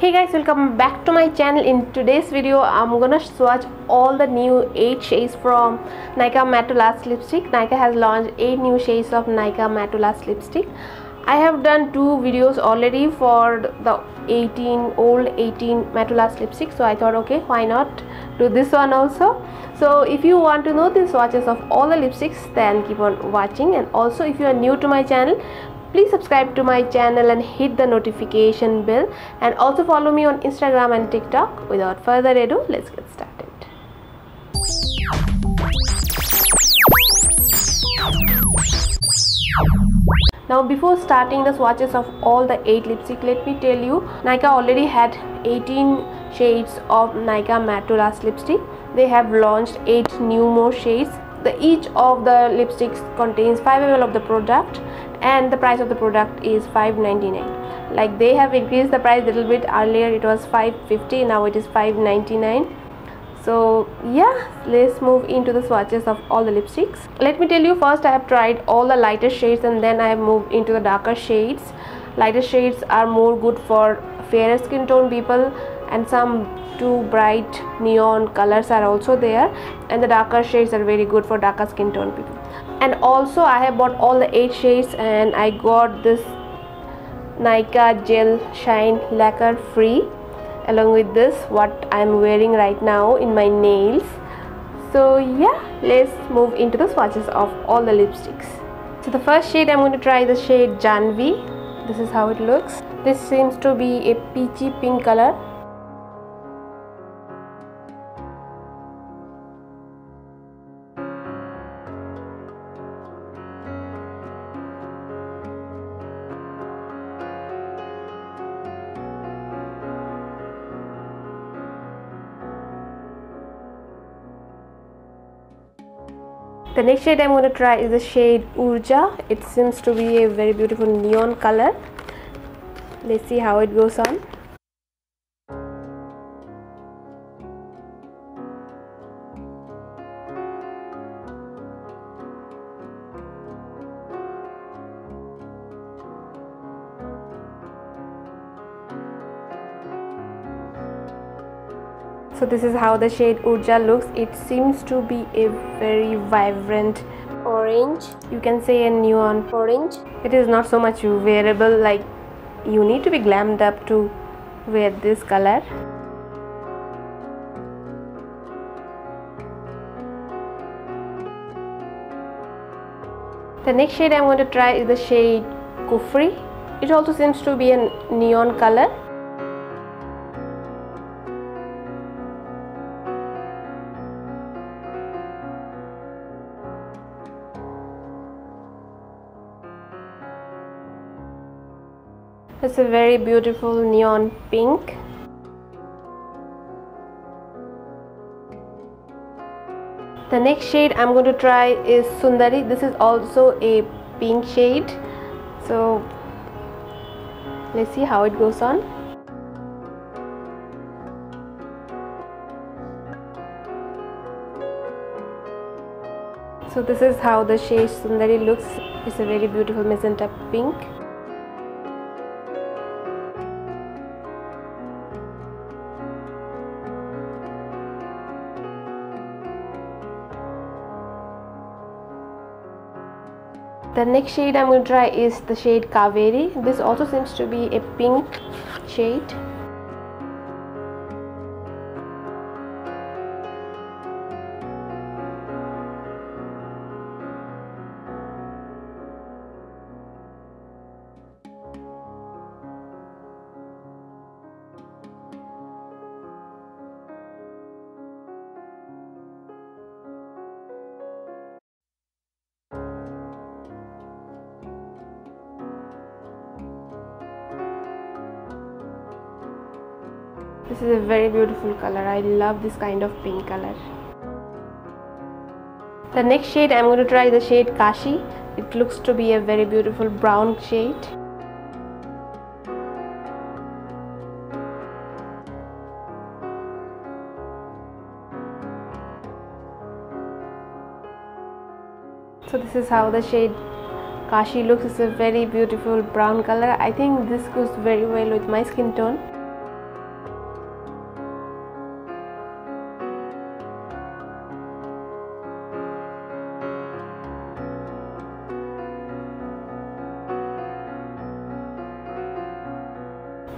hey guys welcome back to my channel. In today's video i'm gonna swatch all the new 8 shades from Nykaa matte last lipstick. Nykaa has launched 8 new shades of Nykaa matte last lipstick. I have done two videos already for the 18 old 18 matte last lipstick so i thought okay why not do this one also? So if you want to know the swatches of all the lipsticks then keep on watching. And also if you are new to my channel please subscribe to my channel and hit the notification bell. And also follow me on instagram and tiktok. Without further ado let's get started. Now before starting the swatches of all the 8 lipstick let me tell you Nykaa already had 18 shades of Nykaa matte last lipstick. They have launched 8 new more shades. The each of the lipsticks contains 5 ml of the product and the price of the product is 5.99 like they have increased the price a little bit. Earlier it was 550 now it is 5.99 so yeah let's move into the swatches of all the lipsticks. Let me tell you first i have tried all the lighter shades and then i have moved into the darker shades. Lighter shades are more good for fairer skin tone people and some two bright neon colors are also there. And the darker shades are very good for darker skin tone people and also I have bought all the 8 shades and I got this Nykaa gel shine lacquer free along with this what I'm wearing right now in my nails. So yeah let's move into the swatches of all the lipsticks. So the first shade I'm going to try the shade Janvi. This is how it looks. This seems to be a peachy pink color the next shade i'm going to try is the shade urja. It seems to be a very beautiful neon color. Let's see how it goes on so this is how the shade urja looks. It seems to be a very vibrant orange. You can say a neon. Orange. It is not so much wearable like you need to be glammed up to wear this color. The next shade i'm going to try is the shade kufri. It also seems to be a neon color It's a very beautiful neon pink. The next shade I'm going to try is Sundari. This is also a pink shade. So let's see how it goes on. So this is how the shade Sundari looks. It's a very beautiful magenta pink. The next shade I'm going to try is the shade Kaveri. This also seems to be a pink shade this is a very beautiful color. I love this kind of pink color. The next shade i'm going to try the shade kashi. It looks to be a very beautiful brown shade. So this is how the shade kashi looks. It's a very beautiful brown color. I think this goes very well with my skin tone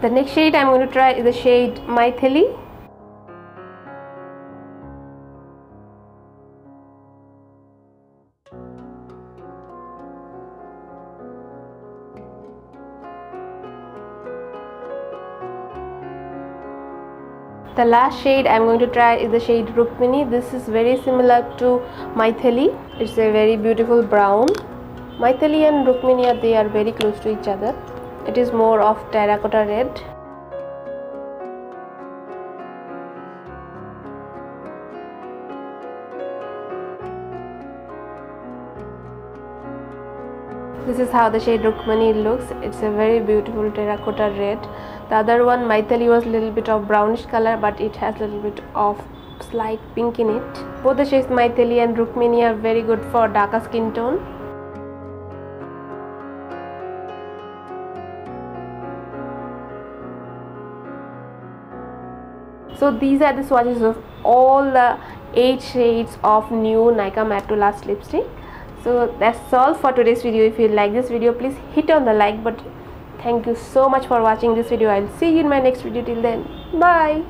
the next shade I'm going to try is the shade Maithili the last shade i'm going to try is the shade rukmini. This is very similar to maithili it's a very beautiful brown. Maithili and rukmini they are very close to each other it is more of terracotta red. This is how the shade Rukmini looks. It's a very beautiful terracotta red. The other one Maithili was a little bit of brownish color but it has a little bit of slight pink in it. Both the shades Maithili and Rukmini are very good for darker skin tone so these are the swatches of all the 8 shades of new Nykaa Matte to Last lipstick. So that's all for today's video. If you like this video please hit on the like button. Thank you so much for watching this video. I'll see you in my next video. Till then bye